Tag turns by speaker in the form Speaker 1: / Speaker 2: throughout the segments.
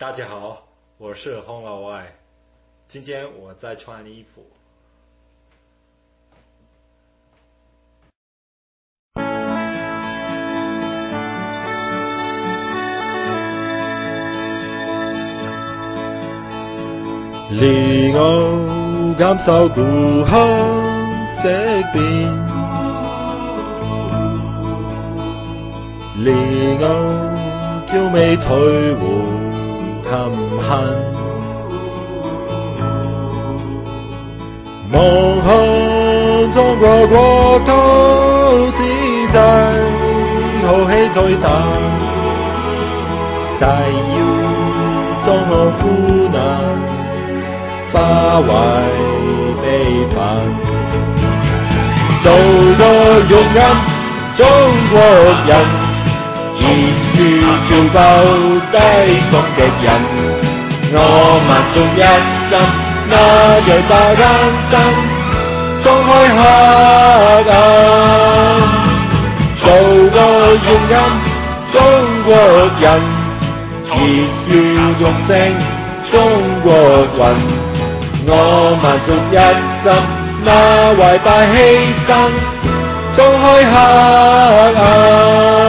Speaker 1: 大家好，我是洪老外，今天我在穿衣服。
Speaker 2: 离我感受故乡色变，离我娇美翠湖含恨。望向中國國土之際，豪氣最大，誓要將我苦難化為悲憤，做個勇敢中國人，熱血僑胞抵抗敵人，我民族一心。那銳把艱辛衝開黑暗，做個勇敢中國人，熱血用聲中國魂。我民族一心，那違敗犧牲，衝開黑暗。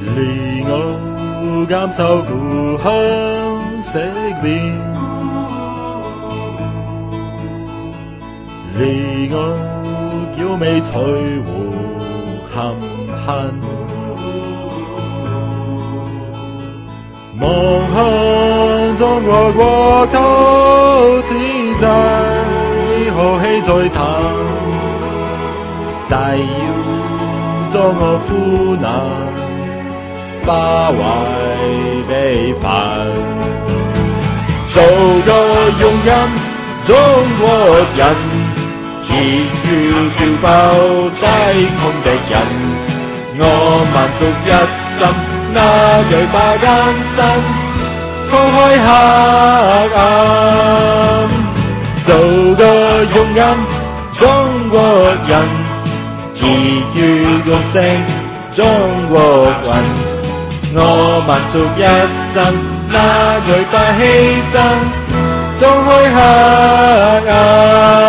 Speaker 2: 离我感受故乡色变，离我娇美翠湖含恨。望向中国国土之际，何气再叹？誓要作我苦难。化為悲憤，做個勇敢中國人，熱血僑胞抵抗敵人。我民族一心，那銳把艱辛衝開黑暗，做個勇敢中國人，熱血用聲中國魂。我民族一生那惧怕牺牲终开黑暗。